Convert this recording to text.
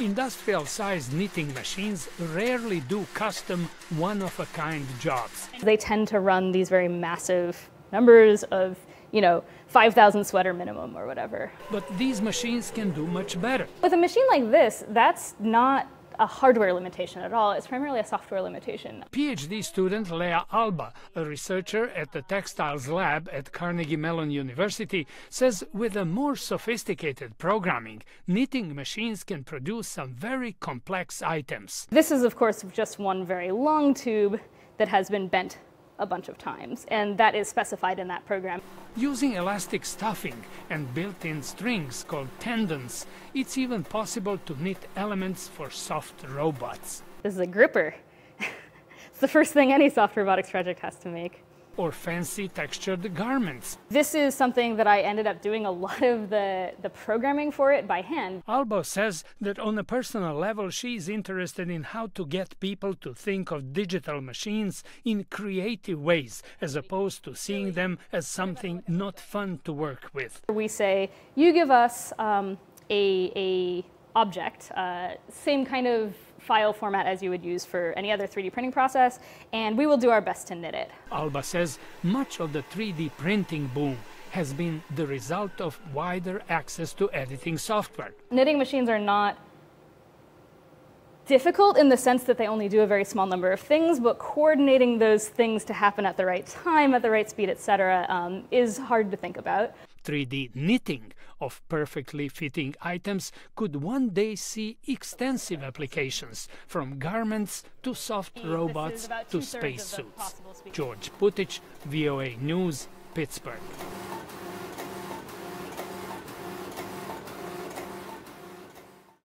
Industrial sized knitting machines rarely do custom, one of a kind jobs. They tend to run these very massive numbers of, you know, 5,000 sweater minimum or whatever. But these machines can do much better. With a machine like this, that's not a hardware limitation at all. It's primarily a software limitation. PhD student Lea Albaugh, a researcher at the Textiles Lab at Carnegie Mellon University, says with a more sophisticated programming, knitting machines can produce some very complex items. This is, of course, just one very long tube that has been bent a bunch of times, and that is specified in that program. Using elastic stuffing and built-in strings called tendons, it's even possible to knit elements for soft robots. This is a gripper. it's the first thing any soft robotics project has to make or fancy textured garments. This is something that I ended up doing a lot of the, the programming for it by hand. Albaugh says that on a personal level, she's interested in how to get people to think of digital machines in creative ways, as opposed to seeing them as something not fun to work with. We say, you give us um, a, a object, uh, same kind of file format as you would use for any other 3D printing process, and we will do our best to knit it. Albaugh says much of the 3D printing boom has been the result of wider access to editing software. Knitting machines are not difficult in the sense that they only do a very small number of things, but coordinating those things to happen at the right time, at the right speed, etc., um, is hard to think about. 3D knitting of perfectly fitting items could one day see extensive applications, from garments to soft robots to spacesuits. George Putic, VOA News, Pittsburgh.